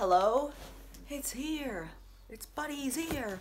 Hello? It's here. It's Buddy's here.